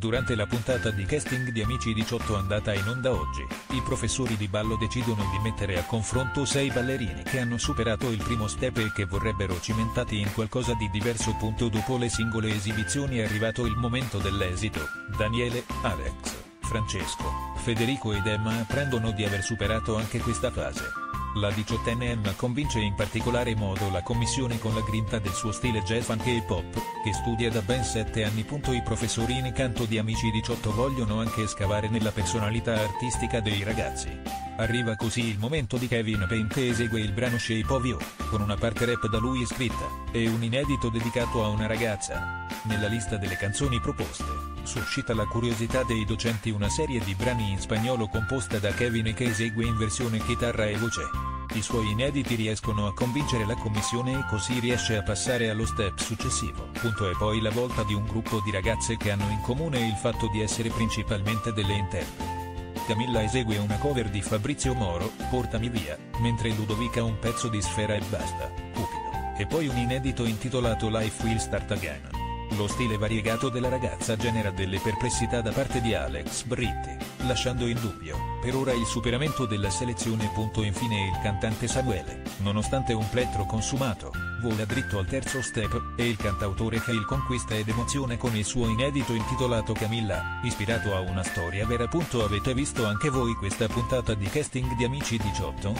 Durante la puntata di casting di Amici 18 andata in onda oggi, i professori di ballo decidono di mettere a confronto sei ballerini che hanno superato il primo step e che vorrebbero cimentati in qualcosa di diverso. Dopo le singole esibizioni è arrivato il momento dell'esito. Daniele, Alex, Francesco, Federico ed Emma apprendono di aver superato anche questa fase. La diciottenne Emma convince in particolare modo la commissione con la grinta del suo stile jazz funk e pop, che studia da ben sette anni. I professori in canto di Amici 18 vogliono anche scavare nella personalità artistica dei ragazzi. Arriva così il momento di Kevin Payne che esegue il brano Shape of You, con una parte rap da lui scritta, e un inedito dedicato a una ragazza. Nella lista delle canzoni proposte, suscita la curiosità dei docenti una serie di brani in spagnolo composta da Kevin che esegue in versione chitarra e voce. I suoi inediti riescono a convincere la commissione e così riesce a passare allo step successivo. Punto è poi la volta di un gruppo di ragazze che hanno in comune il fatto di essere principalmente delle interpreti. Camilla esegue una cover di Fabrizio Moro, Portami via, mentre Ludovica un pezzo di Sfera e basta, Cupido, e poi un inedito intitolato Life Will Start Again. Lo stile variegato della ragazza genera delle perplessità da parte di Alex Britti, lasciando in dubbio, per ora il superamento della selezione. Infine il cantante Samuele, nonostante un plettro consumato, vola dritto al terzo step, e il cantautore Kale conquista ed emoziona con il suo inedito intitolato Camilla, ispirato a una storia vera. Avete visto anche voi questa puntata di casting di Amici 18?